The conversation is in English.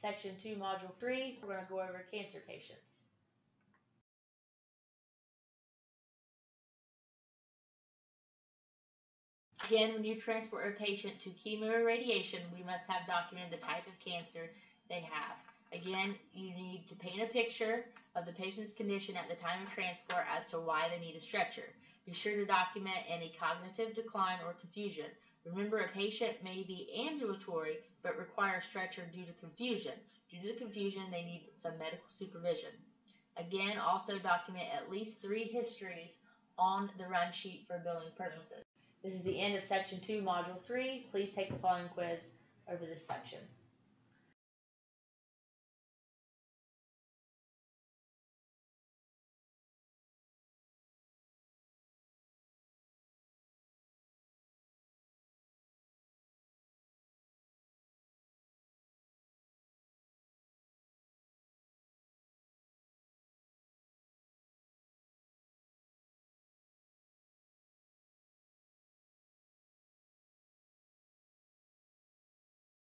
Section 2, Module 3, we're going to go over cancer patients. Again, when you transport a patient to chemo or radiation, we must have documented the type of cancer they have. Again, you need to paint a picture of the patient's condition at the time of transport as to why they need a stretcher. Be sure to document any cognitive decline or confusion. Remember, a patient may be ambulatory but require a stretcher due to confusion. Due to the confusion, they need some medical supervision. Again, also document at least three histories on the run sheet for billing purposes. This is the end of section two, module three. Please take the following quiz over this section.